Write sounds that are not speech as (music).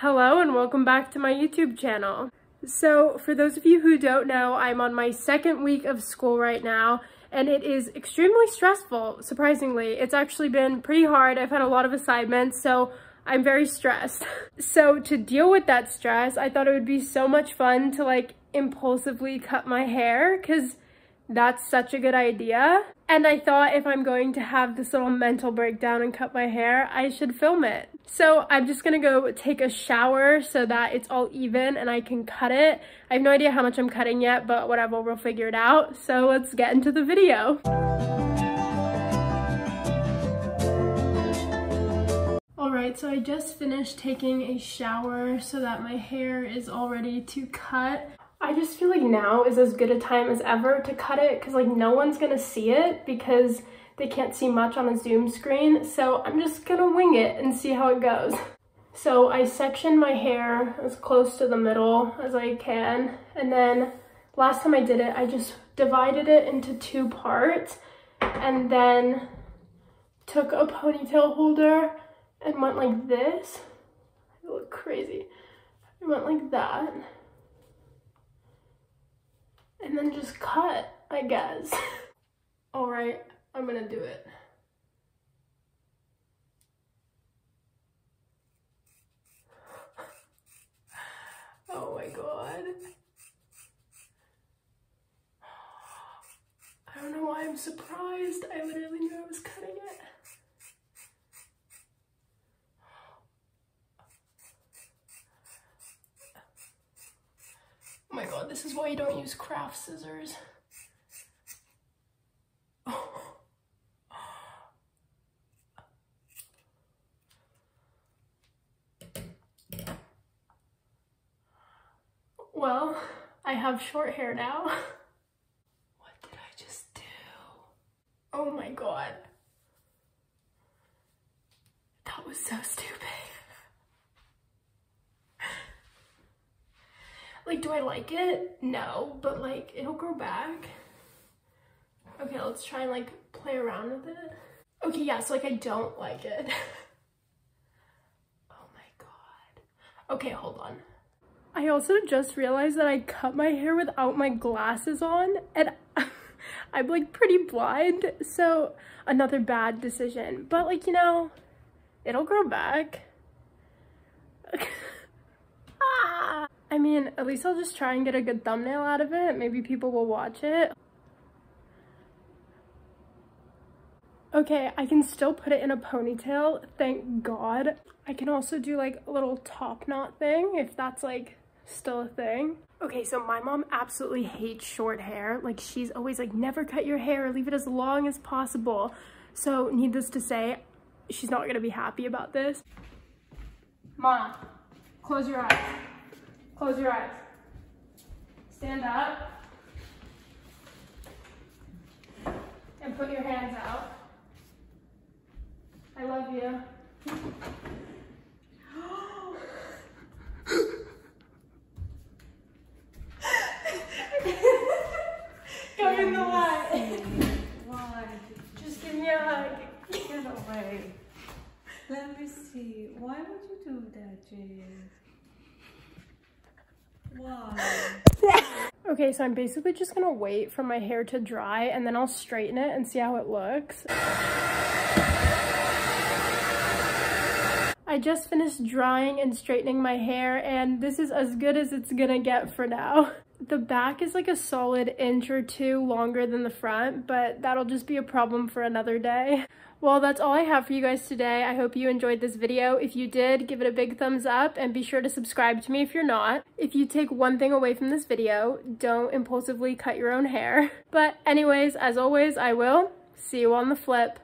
Hello and welcome back to my YouTube channel. So for those of you who don't know, I'm on my second week of school right now and it is extremely stressful, surprisingly. It's actually been pretty hard. I've had a lot of assignments, so I'm very stressed. (laughs) so to deal with that stress, I thought it would be so much fun to like impulsively cut my hair because that's such a good idea. And I thought if I'm going to have this little mental breakdown and cut my hair, I should film it. So I'm just gonna go take a shower so that it's all even and I can cut it. I have no idea how much I'm cutting yet, but whatever, we'll figure it out. So let's get into the video. Alright, so I just finished taking a shower so that my hair is all ready to cut. I just feel like now is as good a time as ever to cut it because like no one's gonna see it because they can't see much on a zoom screen so I'm just gonna wing it and see how it goes. So I section my hair as close to the middle as I can and then last time I did it I just divided it into two parts and then took a ponytail holder and went like this. I look crazy. I went like that and then just cut, I guess. (laughs) All right, I'm gonna do it. (laughs) Oh my god. (sighs) I don't know why I'm surprised. I literally knew I was cutting it. This is why you don't use craft scissors. Well, I have short hair now. What did I just do? Oh my god. That was so stupid. Like, do I like it? No, but like, it'll grow back. Okay, let's try and like play around with it. Okay, yeah, so like I don't like it. (laughs) oh my god. Okay, hold on. I also just realized that I cut my hair without my glasses on and (laughs) I'm like pretty blind, so another bad decision. But like, you know, it'll grow back. (laughs) Ah! I mean, at least I'll just try and get a good thumbnail out of it. Maybe people will watch it. Okay, I can still put it in a ponytail, thank God. I can also do like a little top knot thing if that's like still a thing. Okay, so my mom absolutely hates short hair. Like she's always like, never cut your hair, leave it as long as possible. So needless to say, she's not gonna be happy about this. Mom, close your eyes. Close your eyes. Stand up. And put your hands out. I love you. (gasps) Come in the light. Why? Just give me a hug. Get away. Let me see. Why would you do that, Jade? (laughs) Okay, so I'm basically just gonna wait for my hair to dry and then I'll straighten it and see how it looks. I just finished drying and straightening my hair and this is as good as it's gonna get for now. (laughs) The back is like a solid inch or two longer than the front, but that'll just be a problem for another day. Well, that's all I have for you guys today. I hope you enjoyed this video. If you did, give it a big thumbs up and be sure to subscribe to me if you're not. If you take one thing away from this video, don't impulsively cut your own hair. (laughs) But anyways, as always, I will see you on the flip.